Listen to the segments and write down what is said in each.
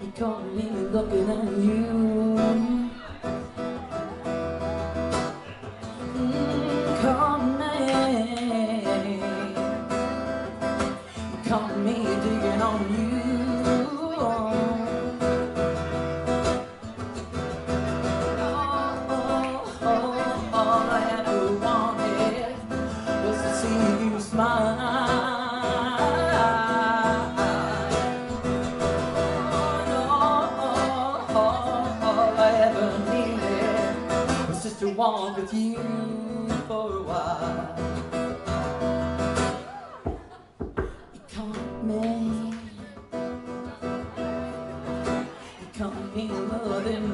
You can't me looking at you. Mm, with you for a while. You caught me. You caught me loving.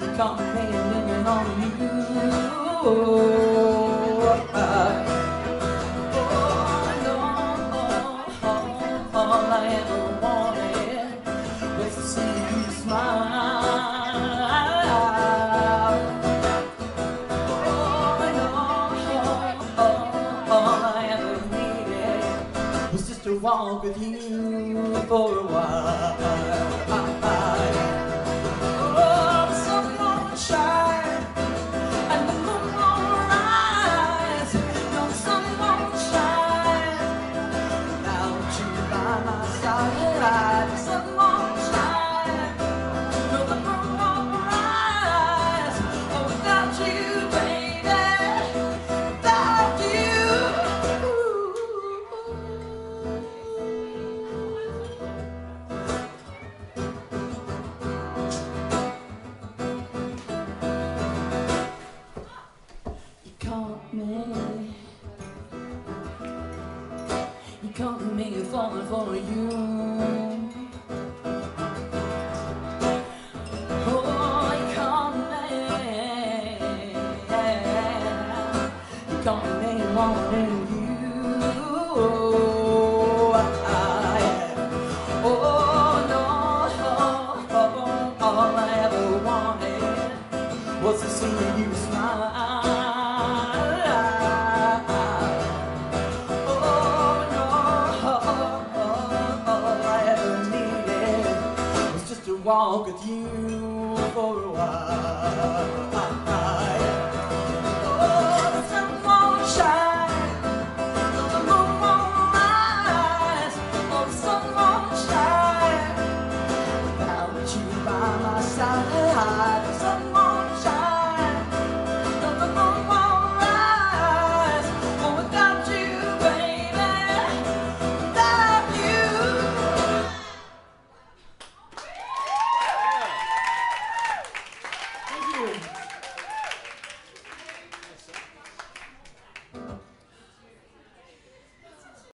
You caught me living on you. Walk with you for a while. Me falling for you. Oh, you caught me. You. Oh, I, oh no. All I ever wanted was to see you smile. Walk with you for a while.